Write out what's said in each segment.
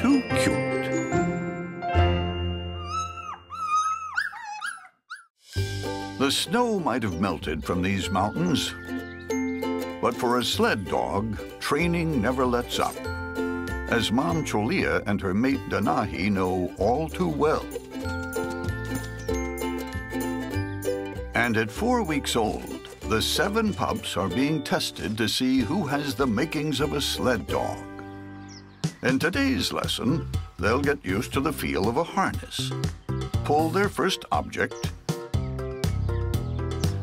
too cute. The snow might have melted from these mountains, but for a sled dog, training never lets up, as Mom Cholia and her mate Danahi know all too well. And at four weeks old, the seven pups are being tested to see who has the makings of a sled dog. In today's lesson, they'll get used to the feel of a harness, pull their first object,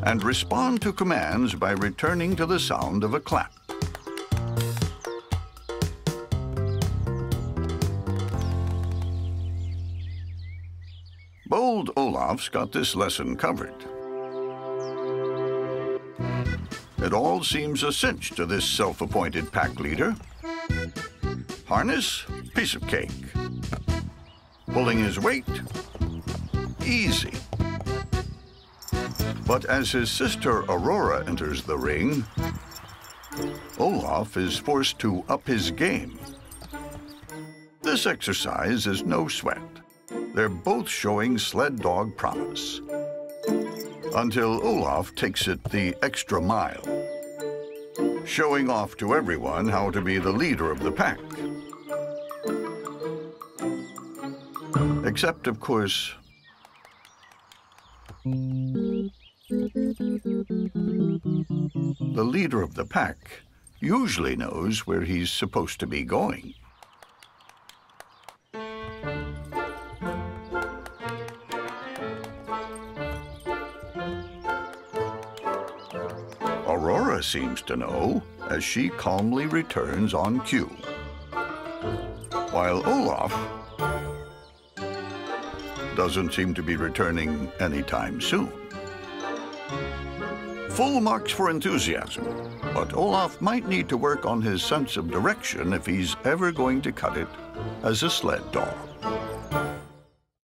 and respond to commands by returning to the sound of a clap. Bold Olaf's got this lesson covered. It all seems a cinch to this self-appointed pack leader. Harness, piece of cake. Pulling his weight, easy. But as his sister Aurora enters the ring, Olaf is forced to up his game. This exercise is no sweat. They're both showing sled dog promise. Until Olaf takes it the extra mile, showing off to everyone how to be the leader of the pack. Except, of course, the leader of the pack usually knows where he's supposed to be going. Aurora seems to know as she calmly returns on cue. While Olaf doesn't seem to be returning anytime soon. Full marks for enthusiasm, but Olaf might need to work on his sense of direction if he's ever going to cut it as a sled dog.